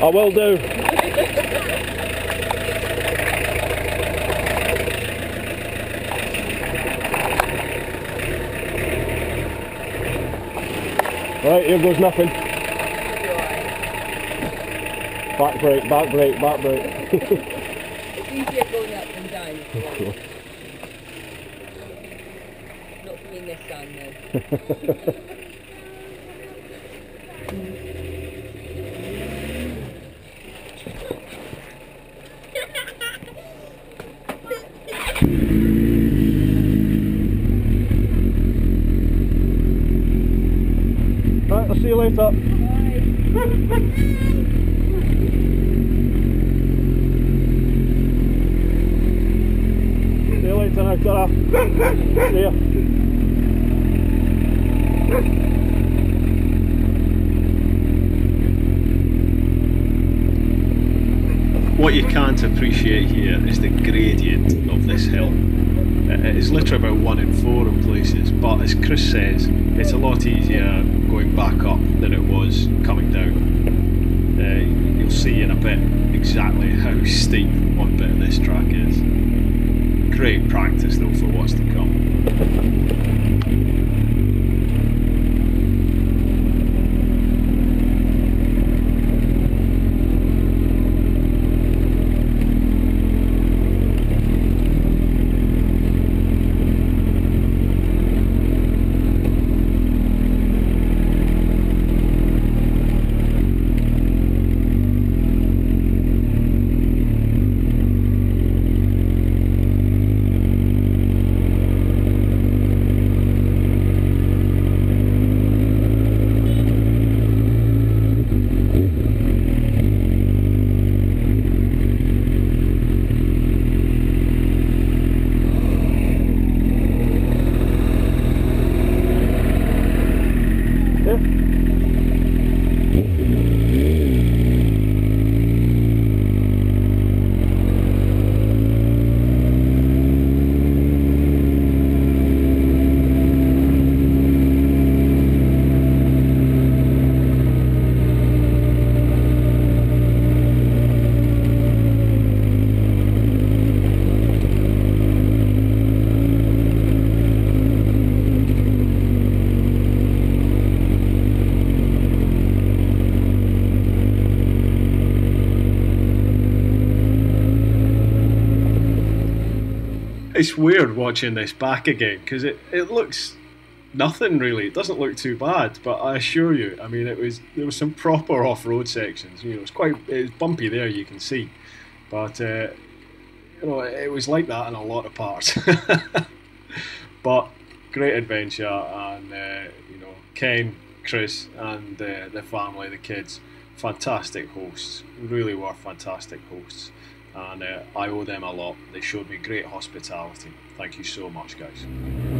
I will do. Right, here goes nothing. Back brake, back brake, back brake. It's easier going up than down. if you want. Not for me this time though. I'll see you later. See you later now, See ya. What you can't appreciate here is the gradient of this hill. Uh, it is literally about one in four in places, but as Chris says, it's a lot easier going back up than it was coming down. Uh, you'll see in a bit exactly how steep one bit of this track is. Great practice though for what's to come. It's weird watching this back again because it, it looks nothing really. It doesn't look too bad, but I assure you, I mean, it was there was some proper off-road sections. You know, it's quite it was bumpy there, you can see, but uh, you know, it was like that in a lot of parts. but great adventure, and uh, you know, Ken, Chris, and uh, the family, the kids, fantastic hosts. Really were fantastic hosts, and uh, I owe them a lot. They showed me great hospitality. Thank you so much, guys.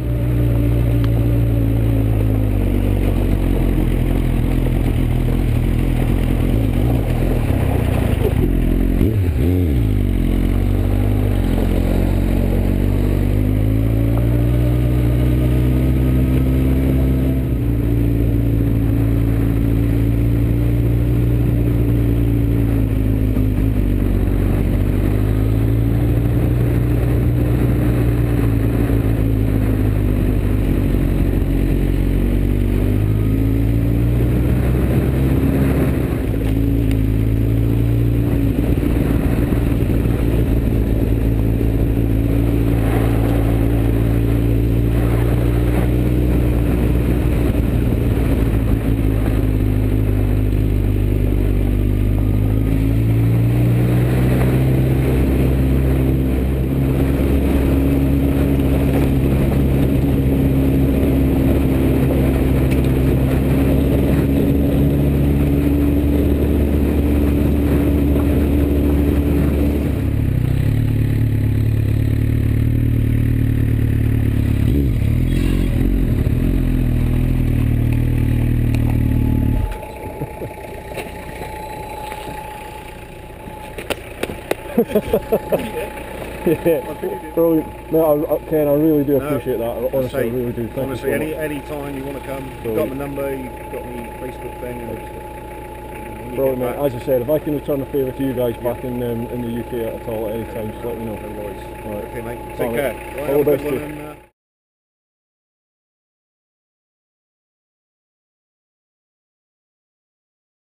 Yeah, brilliant. No, I, I- Ken, I really do No, appreciate that. I Honestly, I say, really do. Thank honestly, you so any much. any time you want to come, you've got my number, you've got my Facebook thing, and Brilliant, mate. As I said, if I can return a favour to you guys back in um, in the UK at all at any time, just let me know. No worries. All right. Okay, mate. All Take right. care. All Right, the best to one you. and, uh,